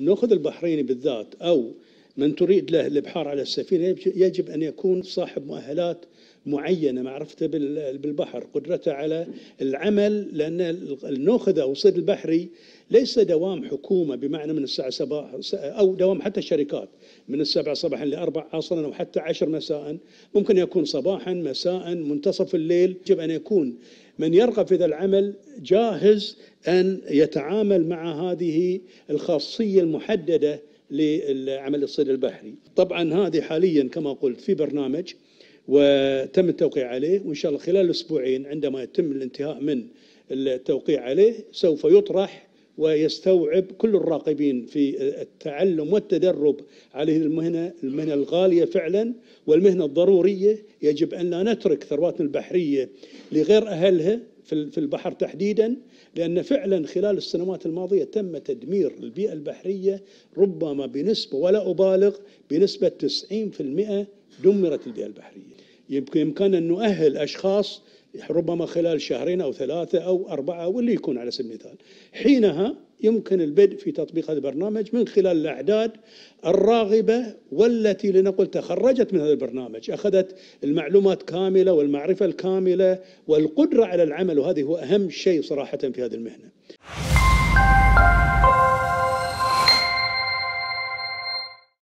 ناخذ البحريني بالذات أو من تريد له الإبحار على السفينة يجب أن يكون صاحب مؤهلات معينة معرفته بالبحر. قدرته على العمل لأن النوخذه أو الصيد البحري ليس دوام حكومة بمعنى من الساعة 7 أو دوام حتى الشركات. من السبعة صباحا لأربع عصرا أو حتى عشر مساء. ممكن يكون صباحا مساء منتصف الليل. يجب أن يكون من يرغب في ذا العمل جاهز أن يتعامل مع هذه الخاصية المحددة لعمل الصيد البحري. طبعا هذه حاليا كما قلت في برنامج وتم التوقيع عليه وإن شاء الله خلال أسبوعين عندما يتم الانتهاء من التوقيع عليه سوف يطرح ويستوعب كل الراقبين في التعلم والتدرب على المهنة المهنة الغالية فعلا والمهنة الضرورية. يجب أن لا نترك ثرواتنا البحرية لغير أهلها. في البحر تحديدا لأن فعلا خلال السنوات الماضية تم تدمير البيئة البحرية ربما بنسبة ولا أبالغ بنسبة 90% دمرت البيئة البحرية. يمكن إمكاننا أن نؤهل أشخاص ربما خلال شهرين أو ثلاثة أو أربعة واللي يكون على سبيل المثال. حينها يمكن البدء في تطبيق هذا البرنامج من خلال الأعداد الراغبة والتي لنقل تخرجت من هذا البرنامج. أخذت المعلومات كاملة والمعرفة الكاملة والقدرة على العمل وهذه هو أهم شيء صراحة في هذه المهنة.